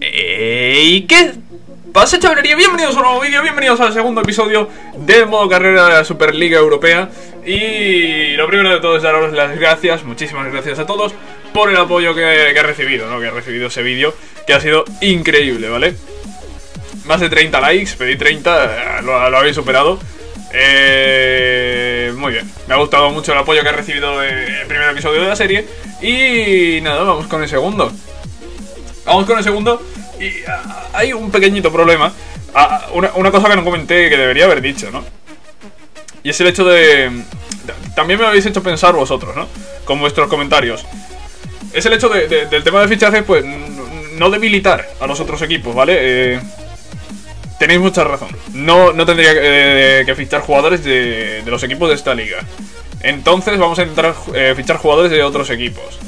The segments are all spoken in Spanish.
¿Y qué pasa chavalería? Bienvenidos a un nuevo vídeo, bienvenidos al segundo episodio del modo carrera de la Superliga Europea Y lo primero de todo es daros las gracias, muchísimas gracias a todos Por el apoyo que, he recibido, ¿no? Que he recibido ese vídeo, que ha sido increíble, ¿vale? Más de 30 likes, pedí 30, lo, habéis superado eh, muy bien, me ha gustado mucho el apoyo que he recibido el primer episodio de la serie Y nada, vamos con el segundo Vamos con el segundo y ah, hay un pequeñito problema. Ah, una, cosa que no comenté que debería haber dicho, ¿no? Y es el hecho de... También me habéis hecho pensar vosotros, ¿no? Con vuestros comentarios. Es el hecho del tema de fichaje, pues, no debilitar a los otros equipos, ¿vale? Eh, tenéis mucha razón. No, no tendría eh, que fichar jugadores de, los equipos de esta liga. Entonces vamos a intentar eh, fichar jugadores de otros equipos.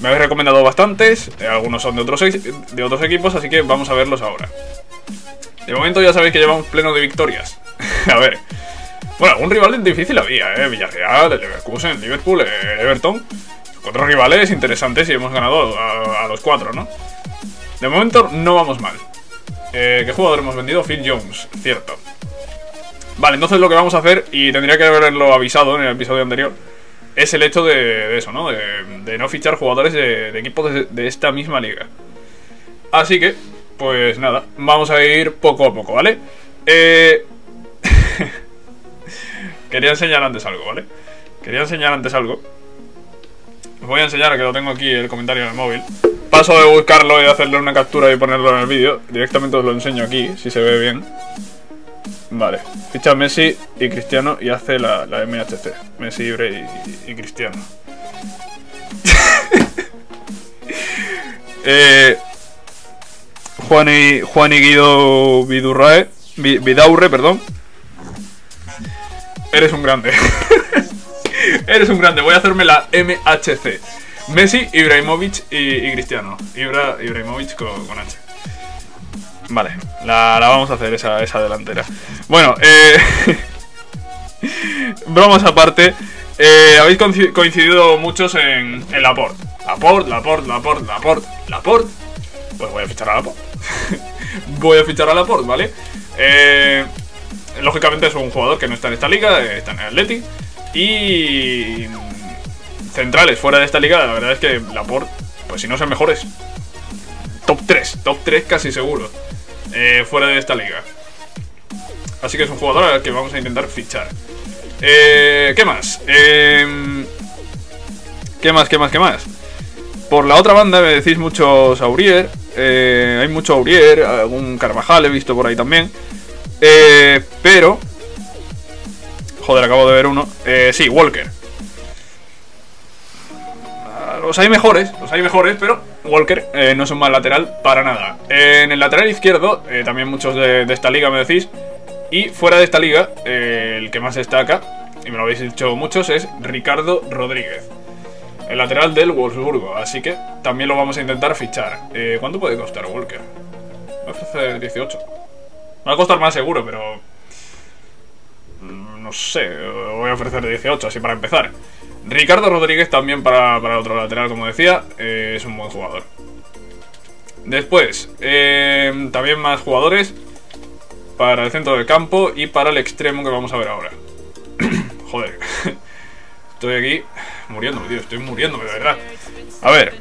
Me habéis recomendado bastantes, eh, algunos son de otros, de otros equipos, así que vamos a verlos ahora. De momento ya sabéis que llevamos pleno de victorias. a ver. Bueno, algún rival difícil había, ¿eh? Villarreal, el Leverkusen, Liverpool, Everton. Cuatro rivales interesantes y hemos ganado a, los cuatro, ¿no? De momento no vamos mal. Eh, ¿Qué jugador hemos vendido? Phil Jones, cierto. Vale, entonces lo que vamos a hacer, y tendría que haberlo avisado en el episodio anterior, es el hecho de, eso, ¿no? De, no fichar jugadores de, equipos de, esta misma liga. Así que, pues nada, vamos a ir poco a poco, ¿vale? Eh... Quería enseñar antes algo, ¿vale? Quería enseñar antes algo. Os voy a enseñar que lo tengo aquí el comentario en el móvil. Paso de buscarlo y hacerle una captura y ponerlo en el vídeo. Directamente os lo enseño aquí, si se ve bien. Vale, ficha Messi y Cristiano y hace la, la MHC. Messi, Ibre y, Cristiano. eh, Juan, y, Juan y Guido Vidurrae, Vidaurre, perdón. Eres un grande. Eres un grande. Voy a hacerme la MHC. Messi, Ibrahimovic y, Cristiano. Ibra, Ibrahimovic con, con H. Vale, la, vamos a hacer esa, esa delantera. Bueno, eh... bromas aparte. Eh, habéis coincidido muchos en, en Laporte. Laporte, Laporte, Laporte, Laporte, Laporte. Pues voy a fichar a Laporte. voy a fichar a Laporte, ¿vale? Eh, lógicamente es un jugador que no está en esta liga, está en el Atleti. Y centrales fuera de esta liga, la verdad es que Laporte, pues si no es el mejor, es top 3, top 3 casi seguro. Eh, fuera de esta liga. Así que es un jugador al que vamos a intentar fichar. Eh, ¿Qué más? Em, ¿Qué más? ¿Qué más? ¿Qué más? Por la otra banda me decís muchos Aurier. Eh, hay mucho Aurier, algún Carvajal he visto por ahí también. pero... Joder, acabo de ver uno. sí, Walker. Los hay mejores, los hay mejores, pero Walker eh, no es un mal lateral para nada. en el lateral izquierdo, eh, también muchos de, esta liga me decís, y fuera de esta liga, eh, el que más destaca, y me lo habéis dicho muchos, es Ricardo Rodríguez. El lateral del Wolfsburgo, así que también lo vamos a intentar fichar. ¿Cuánto puede costar Walker? Va a ofrecer 18. Va a costar más seguro, pero... Mm, no sé, voy a ofrecer 18, así para empezar. Ricardo Rodríguez también para, para otro lateral, como decía, eh, es un buen jugador. Después, eh, también más jugadores para el centro del campo y para el extremo que vamos a ver ahora. Joder, estoy aquí muriéndome, tío, estoy muriéndome, de verdad. A ver,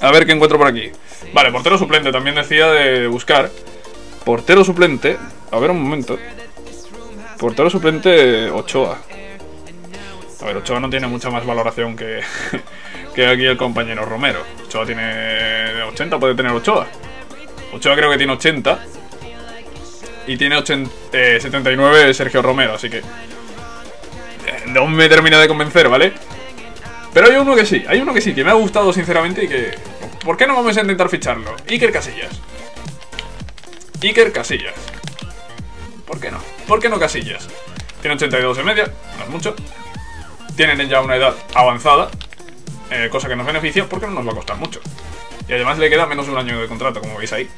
a ver qué encuentro por aquí. Vale, portero suplente, también decía de buscar. Portero suplente, a ver un momento. Portero suplente Ochoa. A ver, Ochoa no tiene mucha más valoración que, que aquí el compañero Romero. Ochoa tiene 80, puede tener Ochoa. Ochoa creo que tiene 80. Y tiene 79 eh, Sergio Romero, así que... Eh, no me termina de convencer, ¿vale? Pero hay uno que sí, hay uno que sí, que me ha gustado sinceramente y que... ¿Por qué no vamos a intentar ficharlo? Iker Casillas. Iker Casillas. ¿Por qué no? ¿Por qué no Casillas? Tiene 82 de media, no es mucho tienen ya una edad avanzada, eh, cosa que nos beneficia porque no nos va a costar mucho. Y además le queda menos de un año de contrato, como veis ahí.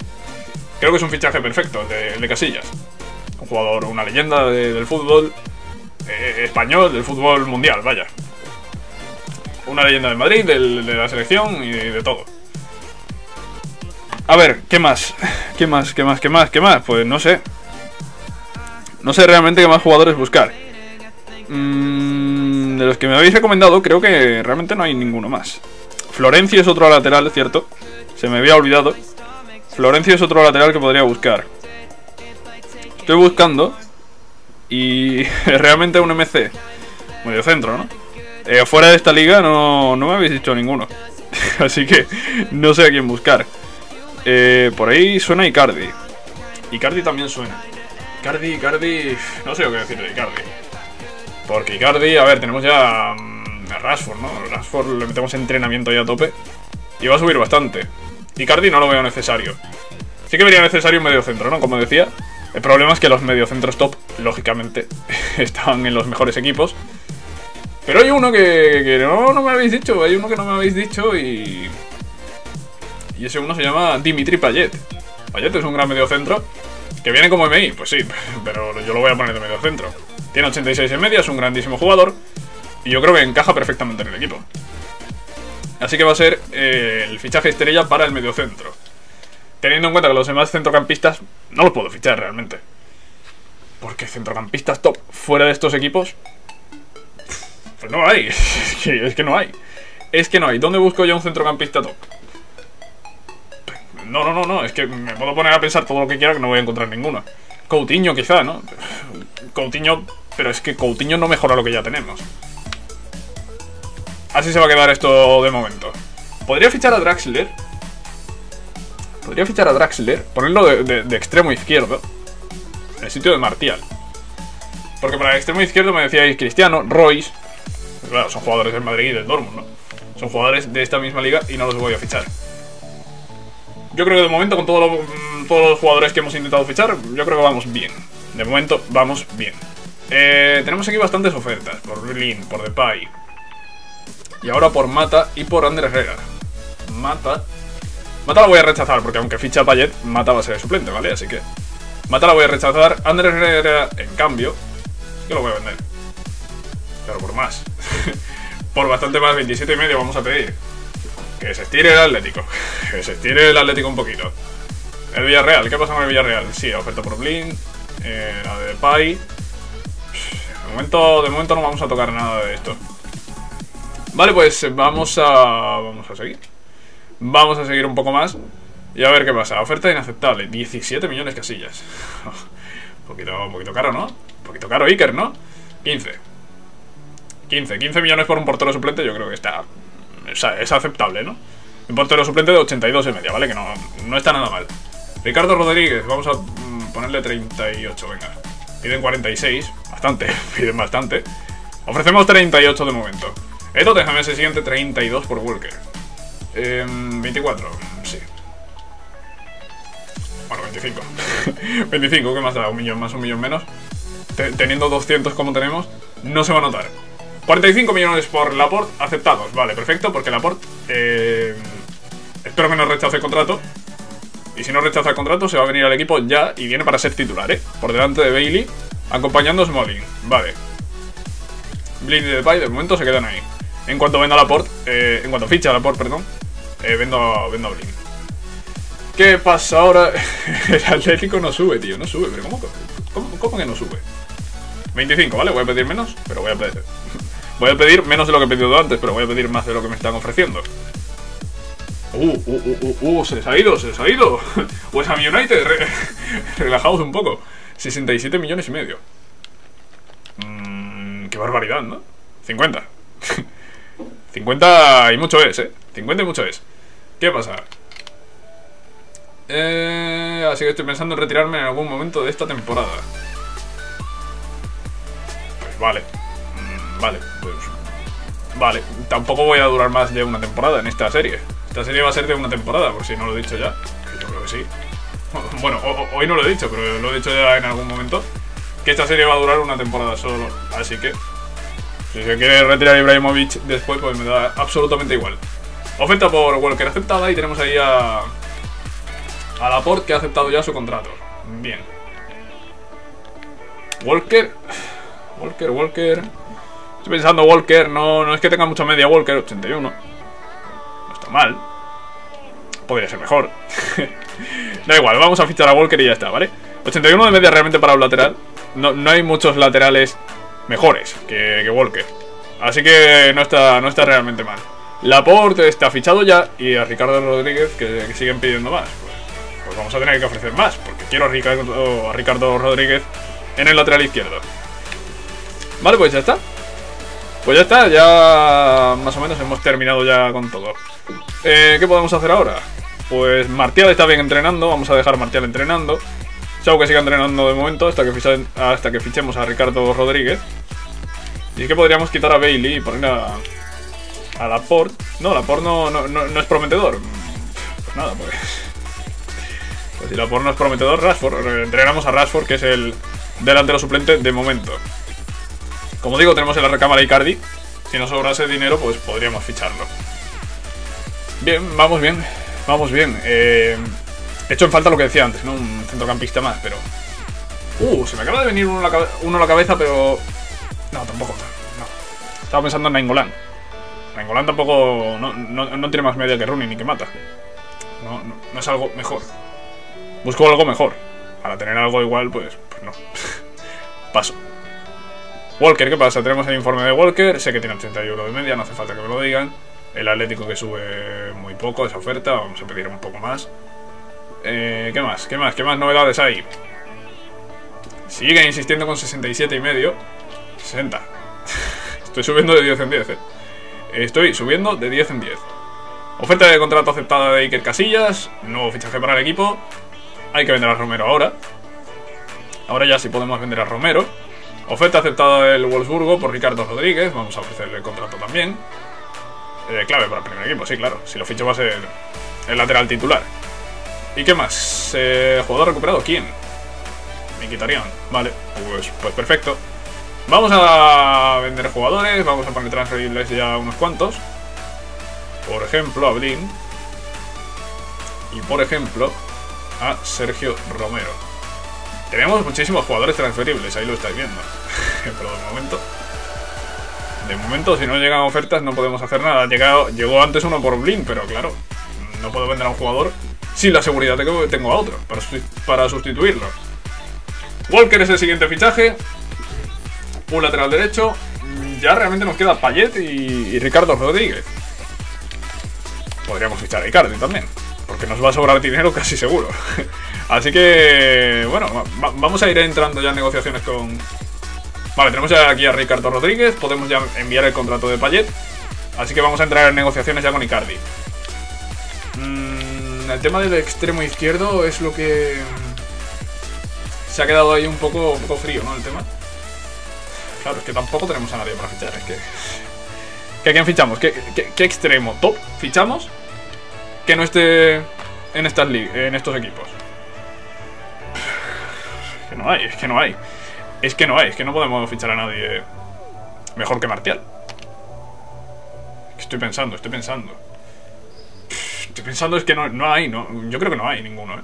Creo que es un fichaje perfecto, el de, Casillas. Un jugador, una leyenda del fútbol eh, español, del fútbol mundial, vaya. Una leyenda de Madrid, de la selección y de, todo. A ver, ¿qué más? ¿Qué más? ¿Qué más? ¿Qué más? ¿Qué más? Pues no sé. No sé realmente qué más jugadores buscar. Mm, de los que me habéis recomendado, creo que realmente no hay ninguno más. Florencio es otro lateral, ¿cierto? Se me había olvidado. Florencio es otro lateral que podría buscar. Estoy buscando. Y realmente un MC. Medio centro, ¿no? Eh, fuera de esta liga no, no me habéis dicho ninguno. Así que no sé a quién buscar. Eh, por ahí suena Icardi. Icardi también suena. Icardi, Icardi... No sé lo que decir de Icardi. Porque Icardi, a ver, tenemos ya mm, a Rashford, ¿no? Rashford le metemos entrenamiento ya a tope. Y va a subir bastante. Icardi no lo veo necesario. Sí que vería necesario un medio centro, ¿no? Como decía. El problema es que los mediocentros top, lógicamente, están en los mejores equipos. Pero hay uno que, no, no, me habéis dicho, hay uno que no me habéis dicho y... Y ese uno se llama Dimitri Payet. Payet es un gran mediocentro que viene como MI, pues sí, pero yo lo voy a poner de mediocentro. Tiene 86 en media, es un grandísimo jugador y yo creo que encaja perfectamente en el equipo. Así que va a ser eh, el fichaje estrella para el mediocentro. Teniendo en cuenta que los demás centrocampistas no los puedo fichar realmente. Porque centrocampistas top fuera de estos equipos pues no hay. Es que, no hay. Es que no hay. ¿Dónde busco yo un centrocampista top? No, no, no, no. Es que me puedo poner a pensar todo lo que quiera que no voy a encontrar ninguno. Coutinho quizá, ¿no? Coutinho... Pero es que Coutinho no mejora lo que ya tenemos. Así se va a quedar esto de momento. ¿Podría fichar a Draxler? Podría fichar a Draxler, ponerlo de, extremo izquierdo. En el sitio de Martial. Porque para el extremo izquierdo me decíais Cristiano, Royce, claro, son jugadores del Madrid y del Dortmund, ¿no? Son jugadores de esta misma liga y no los voy a fichar. Yo creo que de momento, con mm, todos los jugadores que hemos intentado fichar, yo creo que vamos bien. De momento, vamos bien. Eh, tenemos aquí bastantes ofertas. Por Berlin, por Depay. Y ahora por Mata y por Andrés Herrera. Mata. Mata la voy a rechazar, porque aunque ficha Payet, Mata va a ser suplente, ¿vale? Así que... Mata la voy a rechazar. Andrés Herrera, en cambio, que lo voy a vender. Pero por más. por bastante más, 27 y medio vamos a pedir. Que se estire el Atlético. que se estire el Atlético un poquito. El Villarreal, ¿qué pasa con el Villarreal? Sí, oferta por Blin, eh, la de Pai. De momento, de no vamos a tocar nada de esto. Vale, pues vamos a. Vamos a seguir. Vamos a seguir un poco más. Y a ver qué pasa. Oferta inaceptable. 17 millones casillas. un, poquito, poquito caro, ¿no? Un poquito caro Iker, ¿no? 15. 15, 15 millones por un portero suplente yo creo que está... Es, aceptable, ¿no? Un portero suplente de 82 y media, ¿vale? Que no, no está nada mal. Ricardo Rodríguez, vamos a mm, ponerle 38, venga. Piden 46, bastante, piden bastante. Ofrecemos 38 de momento. Esto déjame ese siguiente 32 por Walker. 24, em, sí. Bueno, 25. 25, ¿qué más da? Un millón más, un millón menos. teniendo 200 como tenemos, no se va a notar. 45 millones por Laporte, aceptados. Vale, perfecto, porque Laporte... Eh, espero que no rechace el contrato. Y si no rechaza el contrato, se va a venir al equipo ya y viene para ser titular, ¿eh? Por delante de Bailey, acompañando Smalling. Vale. Blind y Depay de momento se quedan ahí. En cuanto venda Laporte, eh, en cuanto ficha Laporte, perdón, eh, vendo, vendo a Blind. ¿Qué pasa ahora? el Atlético no sube, tío, no sube. ¿Pero cómo, cómo, cómo que no sube? 25, ¿vale? Voy a pedir menos, pero voy a pedir... Voy a pedir menos de lo que he pedido antes, pero voy a pedir más de lo que me están ofreciendo. Uh, uh, uh, uh, uh se les ha ido, se les ha ido. Pues a United, relajaos un poco. 67 millones y medio. Mmm, qué barbaridad, ¿no? 50. 50 y mucho es, ¿eh? 50 y mucho es. ¿Qué pasa? Eh, así que estoy pensando en retirarme en algún momento de esta temporada. Pues vale. Vale, pues... Vale, tampoco voy a durar más de una temporada en esta serie. Esta serie va a ser de una temporada, por si no lo he dicho ya. Yo creo que sí. Bueno, hoy no lo he dicho, pero lo he dicho ya en algún momento. Que esta serie va a durar una temporada solo. Así que... Si se quiere retirar Ibrahimovic después, pues me da absolutamente igual. Oferta por Walker aceptada y tenemos ahí a... A Laporte que ha aceptado ya su contrato. Bien. Walker... Walker, Walker... Estoy pensando Walker, no, no es que tenga mucha media Walker, 81. No está mal. Podría ser mejor. da igual, vamos a fichar a Walker y ya está, ¿vale? 81 de media realmente para un lateral. No, no hay muchos laterales mejores que, que, Walker. Así que no está, no está realmente mal. Laporte está fichado ya y a Ricardo Rodríguez que, siguen pidiendo más. Pues, pues, vamos a tener que ofrecer más porque quiero a Ricardo, a Ricardo Rodríguez en el lateral izquierdo. Vale, pues ya está. Pues ya está, ya más o menos hemos terminado ya con todo. Eh, ¿Qué podemos hacer ahora? Pues Martial está bien entrenando, vamos a dejar Martial entrenando. Chau que siga entrenando de momento hasta que, fichemos a Ricardo Rodríguez. Y es que podríamos quitar a Bailey y poner a, a Laporte. No, Laporte no, no, no, es prometedor. Pues nada, pues... Pues si Laporte no es prometedor, Rashford. Entrenamos a Rashford, que es el delantero suplente de momento. Como digo, tenemos en la recámara Icardi. Si nos sobrase dinero, pues podríamos ficharlo. Bien, vamos bien. Vamos bien. Eh, he hecho en falta lo que decía antes, ¿no? Un centrocampista más, pero... Uh, se me acaba de venir uno a la, cabeza, pero... No, tampoco. No. Estaba pensando en Nainggolan. Nainggolan tampoco... No, tiene más media que Rooney ni que mata. No, no, es algo mejor. Busco algo mejor. Para tener algo igual, pues, pues no. Paso. Walker, ¿qué pasa? Tenemos el informe de Walker, sé que tiene 80 euros de media, no hace falta que me lo digan. El Atlético que sube muy poco esa oferta, vamos a pedir un poco más. Eh, ¿Qué más? ¿Qué más? ¿Qué más novedades hay? Sigue insistiendo con 67 y medio. 60. Estoy subiendo de 10 en 10, eh. Estoy subiendo de 10 en 10. Oferta de contrato aceptada de Iker Casillas. Nuevo fichaje para el equipo. Hay que vender a Romero ahora. Ahora ya sí podemos vender a Romero. Oferta aceptada del Wolfsburgo por Ricardo Rodríguez. Vamos a ofrecerle el contrato también. Eh, clave para el primer equipo, sí, claro. Si lo ficho va a ser el lateral titular. ¿Y qué más? Eh, ¿Jugador recuperado? ¿Quién? Me quitarían. Vale, pues, pues perfecto. Vamos a vender jugadores. Vamos a poner transferibles ya unos cuantos. Por ejemplo, a Blin. Y por ejemplo, a Sergio Romero. Tenemos muchísimos jugadores transferibles, ahí lo estáis viendo. Pero de momento... De momento, si no llegan ofertas, no podemos hacer nada. Llegado, llegó antes uno por Blin, pero claro, no puedo vender a un jugador sin la seguridad que tengo a otro para, sustituirlo. Walker es el siguiente fichaje. Un lateral derecho. Ya realmente nos queda Payet y, y Ricardo Rodríguez. Podríamos fichar a Icardi también. Porque nos va a sobrar dinero casi seguro. Así que, bueno, vamos a ir entrando ya en negociaciones con... Vale, tenemos ya aquí a Ricardo Rodríguez, podemos ya enviar el contrato de Payet. Así que vamos a entrar en negociaciones ya con Icardi. Mm, el tema del extremo izquierdo es lo que... Se ha quedado ahí un poco, frío, ¿no? El tema. Claro, es que tampoco tenemos a nadie para fichar, es que... ¿Que ¿A quién fichamos? ¿Qué, extremo top fichamos? Que no esté en, estas en estos equipos no hay, es que no hay. Es que no hay, es que no podemos fichar a nadie mejor que Martial. Estoy pensando, estoy pensando. Estoy pensando es que no, no hay, no, yo creo que no hay ninguno, ¿eh?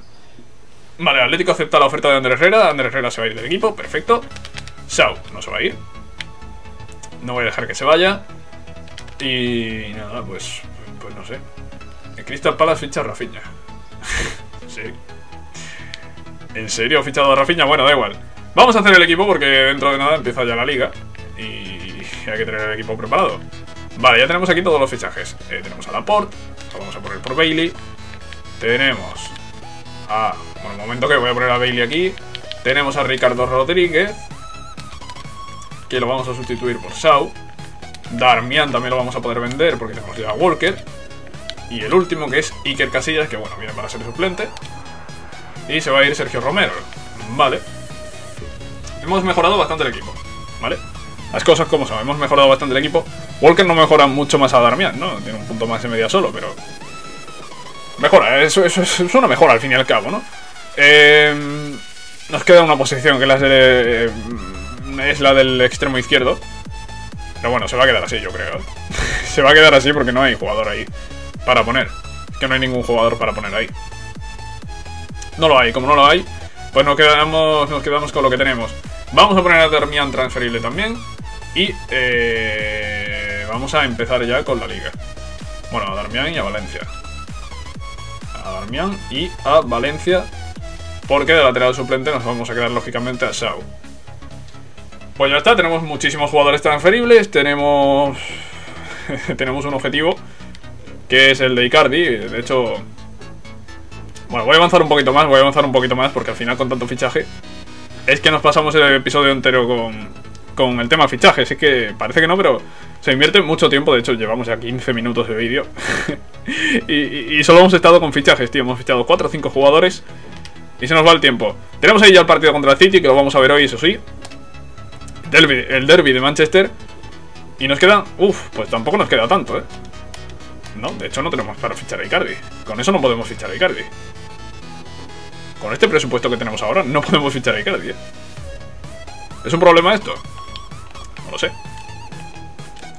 Vale, Atlético acepta la oferta de Andrés Herrera. Andrés Herrera se va a ir del equipo, perfecto. Sau no se va a ir. No voy a dejar que se vaya. Y nada, pues, pues no sé. El Crystal Palace ficha a Rafinha. sí. ¿En serio? ¿Ha fichado a Rafinha? Bueno, da igual. Vamos a hacer el equipo porque dentro de nada empieza ya la liga. Y hay que tener el equipo preparado. Vale, ya tenemos aquí todos los fichajes. Eh, tenemos a Laporte. Lo vamos a poner por Bailey. Tenemos a... Bueno, un momento que voy a poner a Bailey aquí. Tenemos a Ricardo Rodríguez. Que lo vamos a sustituir por Shaw. Darmian también lo vamos a poder vender porque tenemos ya a Walker. Y el último que es Iker Casillas, que bueno, viene para ser suplente. Y se va a ir Sergio Romero. Vale. Hemos mejorado bastante el equipo. ¿Vale? Las cosas como son. Hemos mejorado bastante el equipo. Walker no mejora mucho más a Darmian, ¿no? Tiene un punto más de media solo, pero... Mejora, eso, es una mejora al fin y al cabo, ¿no? Eh, nos queda una posición que eh, es la del extremo izquierdo. Pero bueno, se va a quedar así, yo creo. se va a quedar así porque no hay jugador ahí para poner. Que no hay ningún jugador para poner ahí. No lo hay, como no lo hay, pues nos quedamos, nos quedamos con lo que tenemos. Vamos a poner a Darmian transferible también. Y eh, vamos a empezar ya con la liga. Bueno, a Darmian y a Valencia. a Darmian y a Valencia. Porque de lateral suplente nos vamos a quedar lógicamente a Shaw. Pues ya está, tenemos muchísimos jugadores transferibles, tenemos tenemos un objetivo que es el de Icardi, de hecho bueno, voy a avanzar un poquito más, voy a avanzar un poquito más porque al final con tanto fichaje es que nos pasamos el episodio entero con, con el tema fichajes, es que parece que no, pero se invierte mucho tiempo, de hecho llevamos ya 15 minutos de vídeo y, y, solo hemos estado con fichajes, tío, hemos fichado 4 o 5 jugadores y se nos va el tiempo. Tenemos ahí ya el partido contra el City, que lo vamos a ver hoy, eso sí, el derby de Manchester. Y nos queda... Uf, pues tampoco nos queda tanto, ¿eh? No, de hecho no tenemos para fichar a Icardi. Con eso no podemos fichar a Icardi. Con este presupuesto que tenemos ahora no podemos fichar a Icardi, ¿eh? ¿Es un problema esto? No lo sé.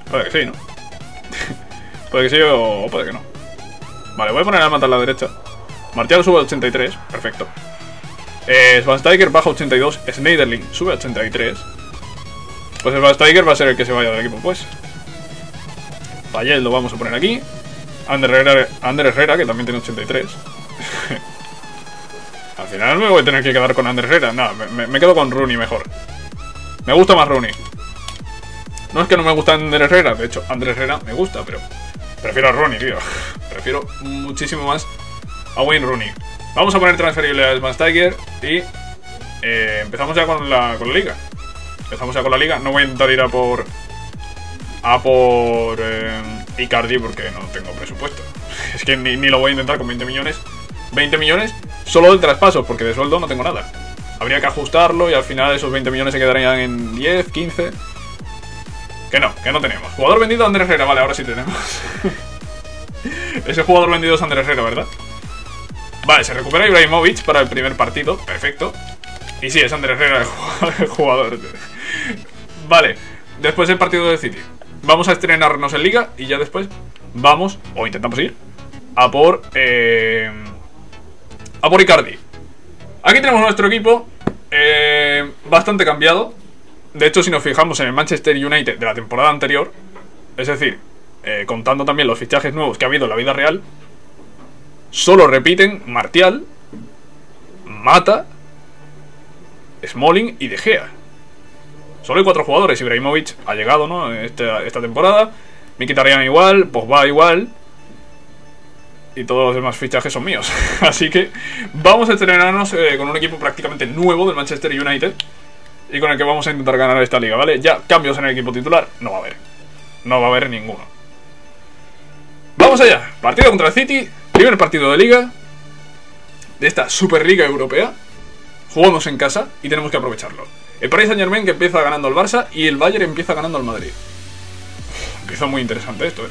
Puede que sí, ¿no? puede que sí o puede que no. Vale, voy a poner a matar a la derecha. Martial sube a 83, perfecto. Eh, Van baja a 82, Schneiderlin sube a 83. Pues Van va a ser el que se vaya del equipo, pues. Payet lo vamos a poner aquí. Ander Herrera, Herrera que también tiene 83. Al final me voy a tener que quedar con Ander Herrera. No, me, quedo con Rooney mejor. Me gusta más Rooney. No es que no me gusta Ander Herrera, de hecho, Ander Herrera me gusta, pero prefiero a Rooney, tío. Prefiero muchísimo más a Wayne Rooney. Vamos a poner transferible a Van Tiger y eh, empezamos ya con la, con la liga. Empezamos ya con la liga. No voy a intentar ir a por... A por... Eh, Icardi porque no tengo presupuesto. Es que ni, lo voy a intentar con 20 millones. 20 millones solo del traspaso, porque de sueldo no tengo nada. Habría que ajustarlo y al final esos 20 millones se quedarían en 10, 15. Que no, que no tenemos. Jugador vendido Andrés Herrera, vale, ahora sí tenemos. Ese jugador vendido es Andrés Herrera, ¿verdad? Vale, se recupera Ibrahimovic para el primer partido, perfecto. Y sí, es Andrés Herrera el jugador. Vale, después del partido de City. Vamos a estrenarnos en Liga y ya después vamos, o intentamos ir, a por... Eh, a. Aquí tenemos nuestro equipo eh, bastante cambiado. De hecho, si nos fijamos en el Manchester United de la temporada anterior, es decir, eh, contando también los fichajes nuevos que ha habido en la vida real, solo repiten Martial, Mata, Smalling y De Gea. Solo hay cuatro jugadores. Ibrahimovic ha llegado, ¿no? Esta, esta temporada. Mkhitaryan igual, va igual. Y todos los demás fichajes son míos. Así que vamos a estrenarnos eh, con un equipo prácticamente nuevo del Manchester United. Y con el que vamos a intentar ganar esta liga, ¿vale? Ya, cambios en el equipo titular, no va a haber. No va a haber ninguno. Vamos allá. Partido contra el City. Primer partido de liga. De esta Superliga Europea. Jugamos en casa y tenemos que aprovecharlo. El Paris Saint Germain que empieza ganando al Barça y el Bayern empieza ganando al Madrid. Empieza muy interesante esto, ¿eh?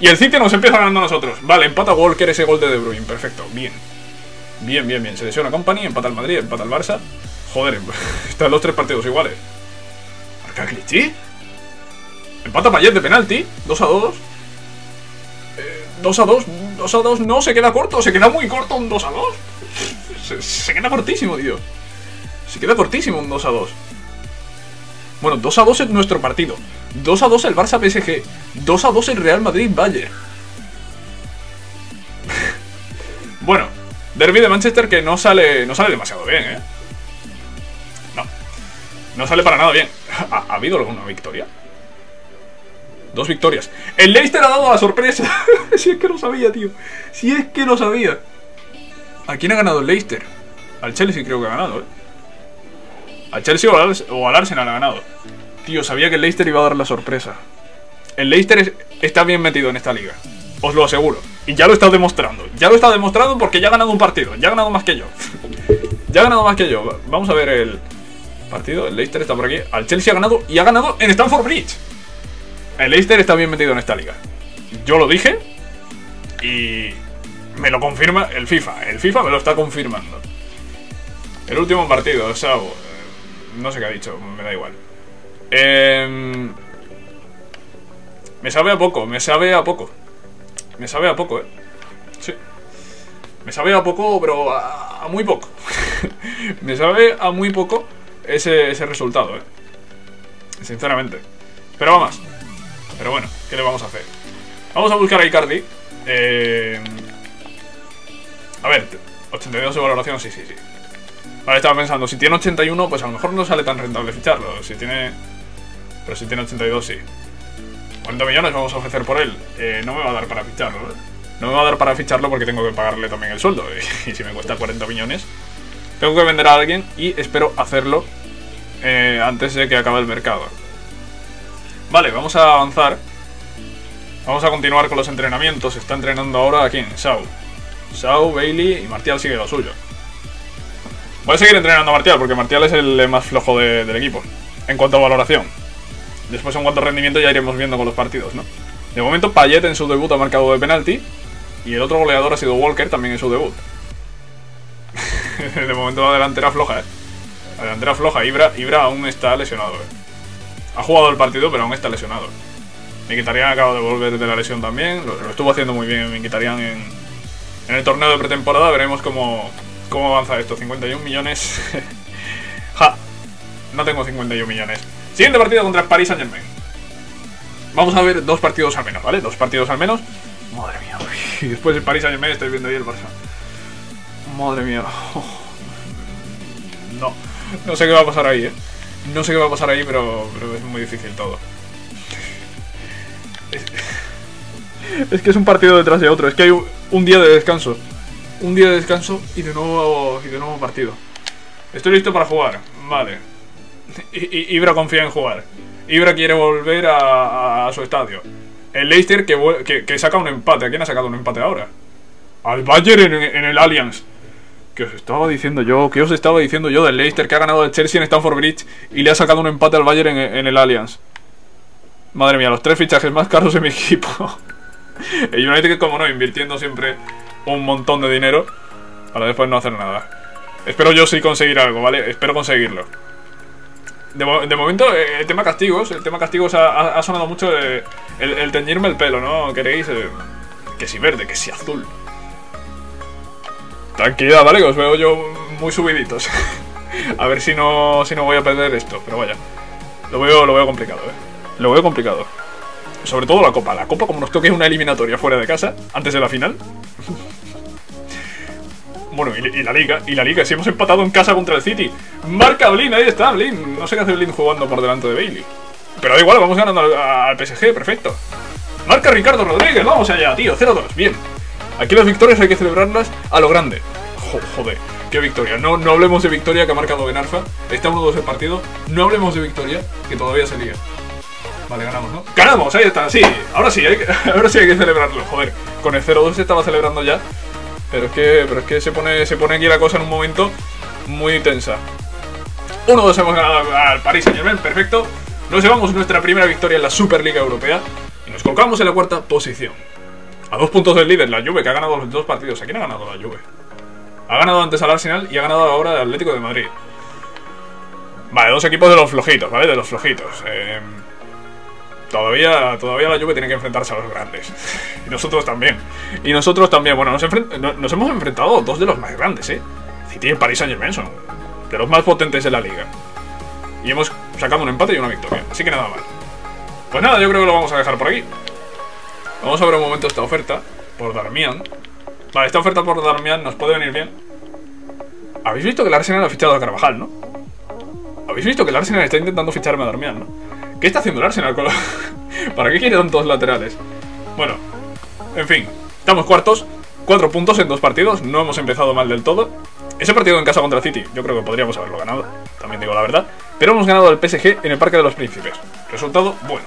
Y el City nos empieza ganando a nosotros. Vale, empata Walker ese gol de De Bruyne. Perfecto, bien. Bien, bien, bien. Se lesiona Company, empata al Madrid, empata al Barça. Joder, están los tres partidos iguales. ¿Marca Clichy? Empata Payet de penalti. 2 a 2. 2 a 2. 2 a 2. No, se queda corto. Se queda muy corto un 2 a 2. Se, se queda cortísimo, tío. Se queda cortísimo un 2 a 2. Bueno, 2 a 2 es nuestro partido. 2 a 2 el Barça PSG. 2 a 2 el Real Madrid Valle. bueno, Derby de Manchester que no sale, no sale demasiado bien, ¿eh? No. No sale para nada bien. ¿Ha, ¿Ha, habido alguna victoria? Dos victorias. El Leicester ha dado la sorpresa. si es que lo sabía, tío. Si es que lo sabía. ¿A quién ha ganado el Leicester? Al Chelsea creo que ha ganado, ¿eh? Al Chelsea o al, Arsenal ha ganado. Tío, sabía que el Leicester iba a dar la sorpresa. El Leicester está bien metido en esta liga. Os lo aseguro. Y ya lo está demostrando. Ya lo está demostrando porque ya ha ganado un partido. Ya ha ganado más que yo. ya ha ganado más que yo. Vamos a ver el partido. El Leicester está por aquí. Al Chelsea ha ganado y ha ganado en Stamford Bridge. El Leicester está bien metido en esta liga. Yo lo dije. Y me lo confirma el FIFA. El FIFA me lo está confirmando. El último partido, o sea, no sé qué ha dicho, me da igual. Eh, me sabe a poco, me sabe a poco. Me sabe a poco, eh. Sí. Me sabe a poco, pero a, muy poco. me sabe a muy poco ese, ese resultado, eh. Sinceramente. Pero vamos. Pero bueno, ¿qué le vamos a hacer? Vamos a buscar a Icardi. Eh, A ver, 82 de valoración, sí, sí, sí. Vale, estaba pensando, si tiene 81, pues a lo mejor no sale tan rentable ficharlo. Si tiene... Pero si tiene 82, sí. 40 millones vamos a ofrecer por él. Eh, no me va a dar para ficharlo, ¿eh? No me va a dar para ficharlo porque tengo que pagarle también el sueldo. Y si me cuesta 40 millones, tengo que vender a alguien y espero hacerlo eh, antes de que acabe el mercado. Vale, vamos a avanzar. Vamos a continuar con los entrenamientos. Está entrenando ahora a quién? Shaw. Shaw, Bailey y Martial sigue lo suyo. Voy a seguir entrenando a Martial porque Martial es el más flojo del equipo. En cuanto a valoración. Después en cuanto a rendimiento ya iremos viendo con los partidos, ¿no? De momento Payet en su debut ha marcado de penalti. Y el otro goleador ha sido Walker también en su debut. de momento la delantera floja, ¿eh? La delantera floja. Ibra, Ibra aún está lesionado, ¿eh? Ha jugado el partido pero aún está lesionado. Mkhitaryan acaba de volver de la lesión también. Lo, estuvo haciendo muy bien Mkhitaryan en, en el torneo de pretemporada. Veremos cómo, cómo avanza esto. 51 millones. ja. No tengo 51 millones. Siguiente partido contra Paris Saint Germain. Vamos a ver dos partidos al menos, ¿vale? Dos partidos al menos. Madre mía, Y después el Paris Saint Germain estoy viendo ahí el Barça. Madre mía. No. No sé qué va a pasar ahí, ¿eh? No sé qué va a pasar ahí, pero es muy difícil todo. Es, que es un partido detrás de otro. Es que hay un, día de descanso. Un día de descanso y de nuevo, y de nuevo partido. Estoy listo para jugar. Vale. Ibra confía en jugar. Ibra quiere volver a, su estadio. El Leicester que, que, saca un empate. ¿A quién ha sacado un empate ahora? Al Bayern en, el Allianz. ¿Qué os estaba diciendo yo? ¿Qué os estaba diciendo yo del Leicester que ha ganado el Chelsea en Stamford Bridge y le ha sacado un empate al Bayern en, el Allianz? Madre mía, los tres fichajes más caros de mi equipo. el United, como no, invirtiendo siempre un montón de dinero para después no hacer nada. Espero yo sí conseguir algo, ¿vale? Espero conseguirlo. De, momento, eh, el tema castigos, el tema castigos ha, sonado mucho el, el, teñirme el pelo, ¿no? ¿Queréis? Eh, que si verde, que si azul. Tranquilidad, ¿vale? Que os veo yo muy subiditos. a ver si no, si no voy a perder esto, pero vaya. Lo veo, lo veo complicado, ¿eh? Lo veo complicado. Sobre todo la copa. La copa, como nos toque una eliminatoria fuera de casa, antes de la final. Bueno, y, la liga, y la liga, si hemos empatado en casa contra el City. Marca Blin, ahí está Blin. No sé qué hace Blin jugando por delante de Bailey. Pero da igual, vamos ganando al, PSG, perfecto. Marca Ricardo Rodríguez, vamos allá, tío, 0-2, bien. Aquí las victorias hay que celebrarlas a lo grande. joder, qué victoria. No, no hablemos de victoria que ha marcado Benarfa. Está 1-2 el partido. No hablemos de victoria, que todavía se liga. Vale, ganamos, ¿no? ¡Ganamos! Ahí está, sí. Ahora sí, ahora sí hay que celebrarlo. Joder, con el 0-2 se estaba celebrando ya. Pero es que, pero es que se, pone, se pone aquí la cosa en un momento muy tensa. 1-2 hemos ganado al Paris Saint Germain, perfecto. Nos llevamos nuestra primera victoria en la Superliga Europea y nos colocamos en la cuarta posición. A dos puntos del líder, la Juve, que ha ganado los dos partidos. ¿A quién ha ganado la Juve? Ha ganado antes al Arsenal y ha ganado ahora al Atlético de Madrid. Vale, dos equipos de los flojitos, ¿vale? De los flojitos. Eh, Todavía, todavía la Juve tiene que enfrentarse a los grandes. y nosotros también. Y nosotros también. Bueno, nos, hemos enfrentado a dos de los más grandes, ¿eh? City y Paris Saint Germain son de los más potentes de la liga. Y hemos sacado un empate y una victoria. Así que nada mal. Pues nada, yo creo que lo vamos a dejar por aquí. Vamos a ver un momento esta oferta por Darmian. Vale, esta oferta por Darmian nos puede venir bien. Habéis visto que el Arsenal ha fichado a Carvajal, ¿no? Habéis visto que el Arsenal está intentando ficharme a Darmian, ¿no? ¿Qué está haciendo el Arsenal? ¿Para qué quiere tantos laterales? Bueno, en fin, estamos cuartos, cuatro puntos en dos partidos, no hemos empezado mal del todo. Ese partido en casa contra City, yo creo que podríamos haberlo ganado, también digo la verdad. Pero hemos ganado al PSG en el Parque de los Príncipes. Resultado, bueno.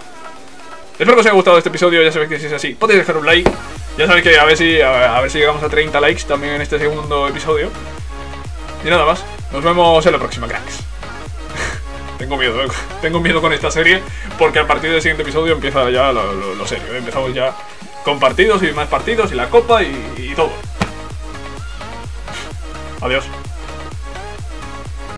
Espero que os haya gustado este episodio, ya sabéis que si es así, podéis dejar un like. Ya sabéis que a ver si, a ver si llegamos a 30 likes también en este segundo episodio. Y nada más, nos vemos en la próxima, cracks. Tengo miedo, eh. tengo miedo con esta serie porque a partir del siguiente episodio empieza ya lo, serio. ¿eh? Empezamos ya con partidos y más partidos y la copa y todo. Adiós.